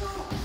go.